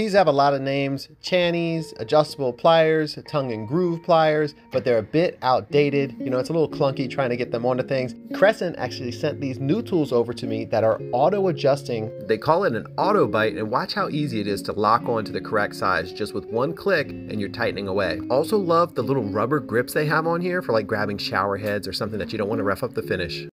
These have a lot of names, Channies, adjustable pliers, tongue and groove pliers, but they're a bit outdated. You know, it's a little clunky trying to get them onto things. Crescent actually sent these new tools over to me that are auto adjusting. They call it an auto bite and watch how easy it is to lock onto the correct size just with one click and you're tightening away. Also love the little rubber grips they have on here for like grabbing shower heads or something that you don't want to rough up the finish.